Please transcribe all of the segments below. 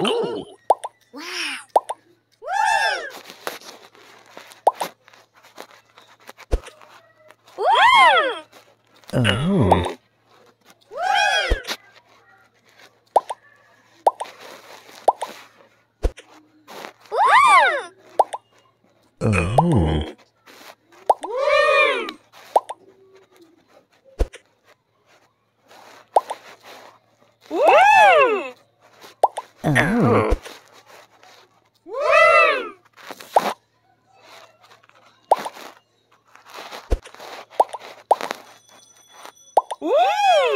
Oh. Oh.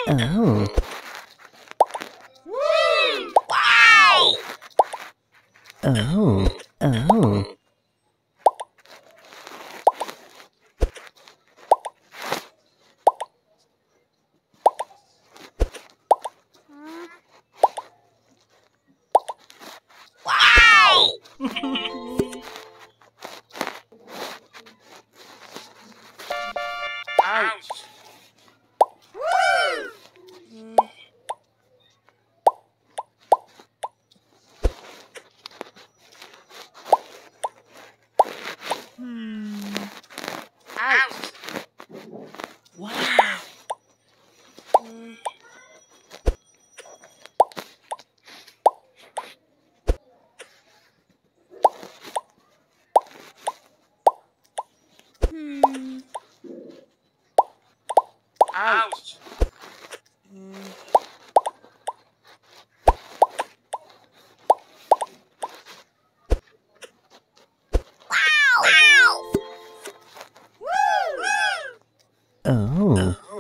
Oh. Wow! Oh. Oh. Ouch! Hmm. out. Mm. Wow. Wow. Oh.